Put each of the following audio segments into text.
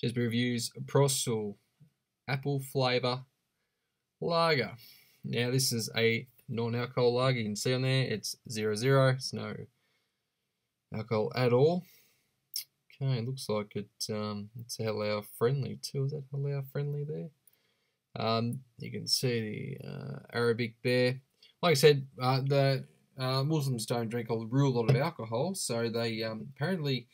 Gez Beer Reviews Prostel Apple Flavour Lager. Now, this is a non alcohol lager. You can see on there it's 0 0. It's no alcohol at all. Okay, looks like it, um, it's halal friendly too. Is that halal friendly there? Um, you can see the uh, Arabic there. Like I said, uh, the uh, Muslims don't drink a real lot of alcohol, so they um, apparently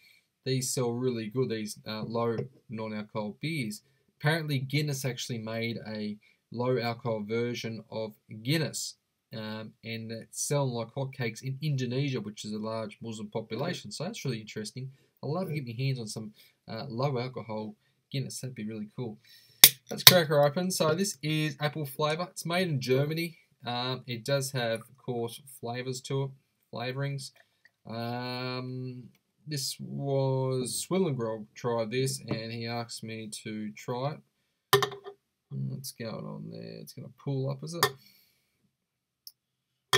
these sell really good. These uh, low non-alcohol beers. Apparently, Guinness actually made a low alcohol version of Guinness, um, and it's selling like hotcakes in Indonesia, which is a large Muslim population. So that's really interesting. I'd love to get my hands on some uh, low alcohol Guinness. That'd be really cool. Let's crack her open. So this is apple flavour. It's made in Germany. Um, it does have, of course, flavours to it, flavourings. Um, this was Swillengrog tried this, and he asked me to try it. What's going on there? It's going to pull up, is it?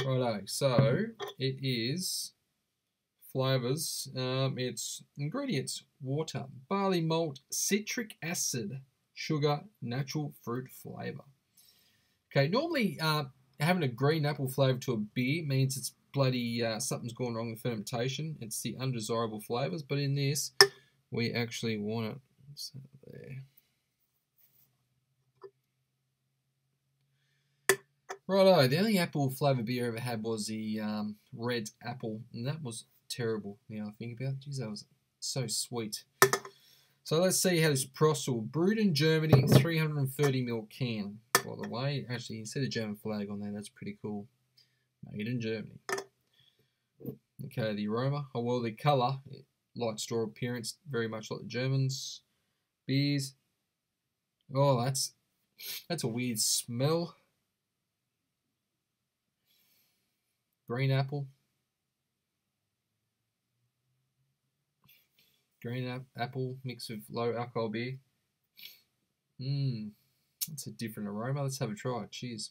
Righto, so it is flavours. Um, it's ingredients: water, barley malt, citric acid, sugar, natural fruit flavour. Okay, normally uh, having a green apple flavour to a beer means it's bloody uh, something's gone wrong with fermentation. It's the undesirable flavours, but in this, we actually want it. there. Righto, the only apple flavoured beer I ever had was the um, red apple, and that was terrible. Now I think about it, geez, that was so sweet. So let's see how this Prostel, brewed in Germany, 330ml can, by the way. Actually, instead of German flag on there, that's pretty cool. Made in Germany. Okay, the aroma. Oh, well, the colour, light straw appearance, very much like the Germans. Beers. Oh, that's that's a weird smell. Green apple. Green ap apple mix with low alcohol beer. Mmm, it's a different aroma. Let's have a try. Cheers.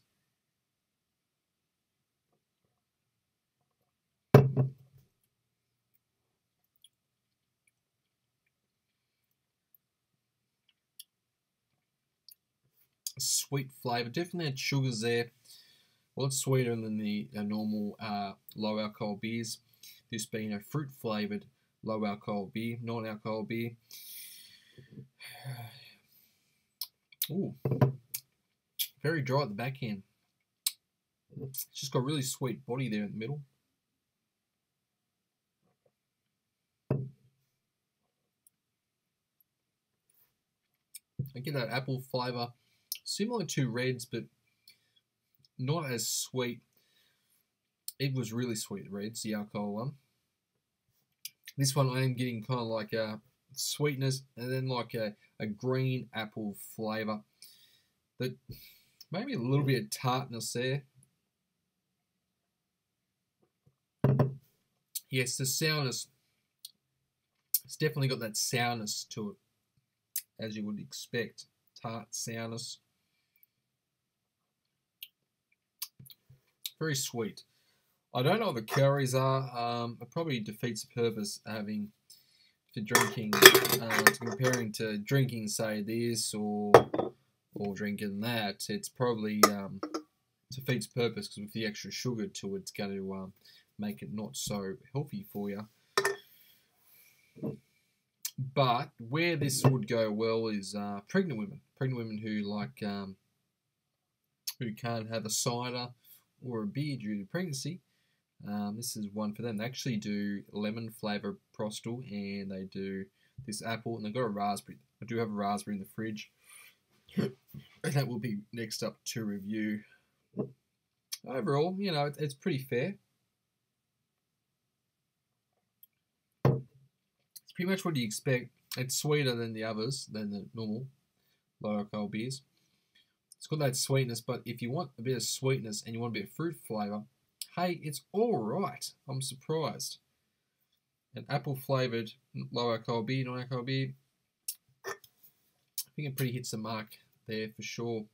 Sweet flavour. Definitely had sugars there. Well, it's sweeter than the uh, normal uh, low alcohol beers. This being a fruit flavoured low alcohol beer, non alcohol beer. Ooh, very dry at the back end. It's just got a really sweet body there in the middle. I get that apple flavour, similar to Reds, but not as sweet. It was really sweet, Reds, the alcohol one. This one I am getting kind of like a sweetness and then like a, a green apple flavour. But maybe a little bit of tartness there. Yes, the sourness. It's definitely got that sourness to it, as you would expect. Tart sourness. Very sweet. I don't know what the calories are. Um, it probably defeats the purpose having for drinking, uh, comparing to drinking, say this or or drinking that. It's probably um, defeats purpose because with the extra sugar to it, it's going to um, make it not so healthy for you. But where this would go well is uh, pregnant women, pregnant women who like um, who can't have a cider or a beer due to pregnancy. Um, this is one for them. They actually do lemon flavour prostel and they do this apple and they've got a raspberry. I do have a raspberry in the fridge. and that will be next up to review. Overall, you know, it's pretty fair. It's pretty much what you expect. It's sweeter than the others, than the normal low alcohol beers. It's got that sweetness, but if you want a bit of sweetness and you want a bit of fruit flavour, hey, it's all right. I'm surprised. An apple flavoured low alcohol beer, non alcohol beer. I think it pretty hits the mark there for sure.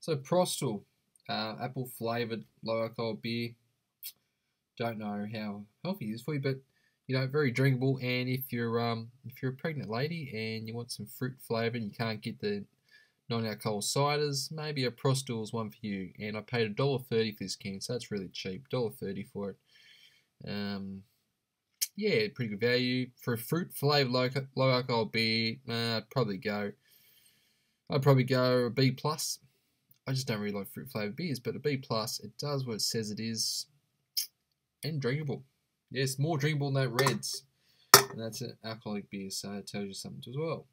So Prostel, uh, apple flavoured low alcohol beer. Don't know how healthy it is for you, but you know, very drinkable. And if you're um if you're a pregnant lady and you want some fruit flavour and you can't get the non-alcohol ciders, maybe a Prostel is one for you. And I paid a dollar thirty for this can, so that's really cheap. Dollar thirty for it. Um, yeah, pretty good value for a fruit flavored low, low alcohol beer. Uh, I'd probably go. I'd probably go a B plus. I just don't really like fruit flavored beers, but a B plus, it does what it says it is, and drinkable. Yes, more drinkable than that Reds, and that's an alcoholic beer, so it tells you something as well.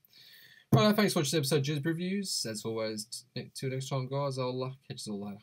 Right, thanks for watching this episode of Gez Reviews. As always, till next time, guys, I'll uh, catch you all later.